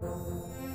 Música